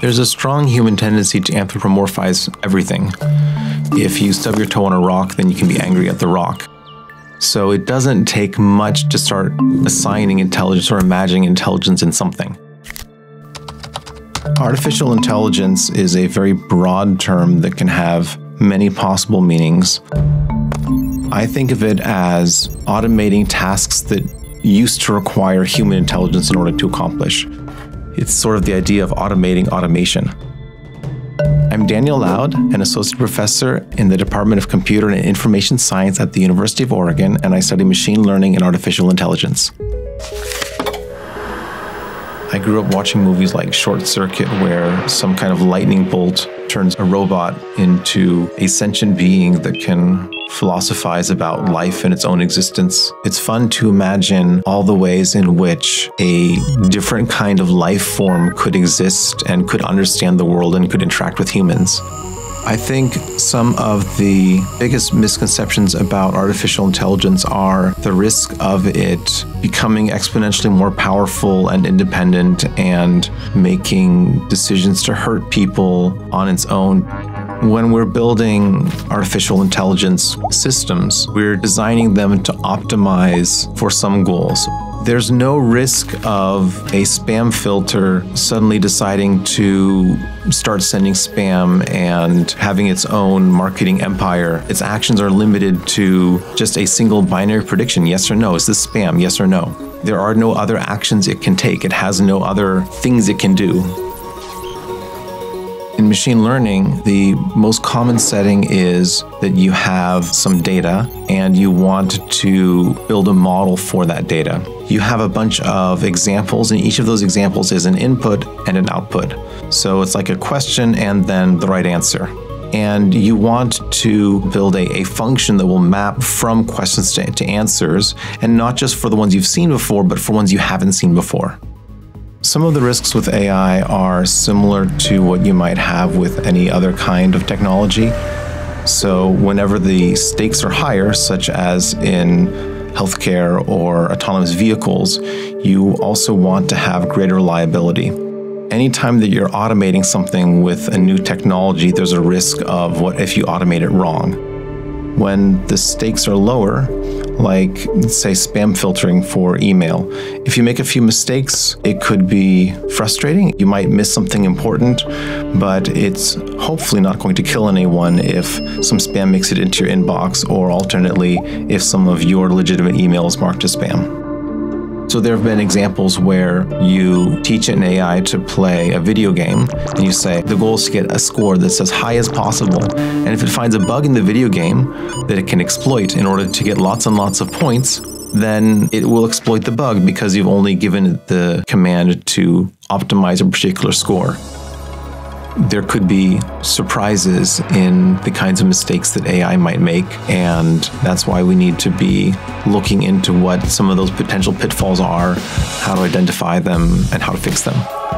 There's a strong human tendency to anthropomorphize everything. If you stub your toe on a rock, then you can be angry at the rock. So it doesn't take much to start assigning intelligence or imagining intelligence in something. Artificial intelligence is a very broad term that can have many possible meanings. I think of it as automating tasks that used to require human intelligence in order to accomplish. It's sort of the idea of automating automation. I'm Daniel Lowd, an associate professor in the Department of Computer and Information Science at the University of Oregon, and I study machine learning and artificial intelligence. I grew up watching movies like Short Circuit, where some kind of lightning bolt turns a robot into a sentient being that can philosophize about life and its own existence. It's fun to imagine all the ways in which a different kind of life form could exist and could understand the world and could interact with humans. I think some of the biggest misconceptions about artificial intelligence are the risk of it becoming exponentially more powerful and independent and making decisions to hurt people on its own. When we're building artificial intelligence systems, we're designing them to optimize for some goals. There's no risk of a spam filter suddenly deciding to start sending spam and having its own marketing empire. Its actions are limited to just a single binary prediction yes or no. Is this spam? Yes or no. There are no other actions it can take, it has no other things it can do. In machine learning, the most common setting is that you have some data and you want to build a model for that data. You have a bunch of examples, and each of those examples is an input and an output. So it's like a question and then the right answer and you want to build a, a function that will map from questions to, to answers, and not just for the ones you've seen before, but for ones you haven't seen before. Some of the risks with AI are similar to what you might have with any other kind of technology. So, whenever the stakes are higher, such as in healthcare or autonomous vehicles, you also want to have greater reliability. Anytime that you're automating something with a new technology, there's a risk of what if you automate it wrong. When the stakes are lower, like say spam filtering for email. If you make a few mistakes, it could be frustrating. You might miss something important, but it's hopefully not going to kill anyone if some spam makes it into your inbox, or alternately, if some of your legitimate email is marked as spam. So there have been examples where you teach an AI to play a video game and you say the goal is to get a score that's as high as possible. And if it finds a bug in the video game that it can exploit in order to get lots and lots of points, then it will exploit the bug because you've only given it the command to optimize a particular score there could be surprises in the kinds of mistakes that AI might make. And that's why we need to be looking into what some of those potential pitfalls are, how to identify them, and how to fix them.